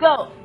Go.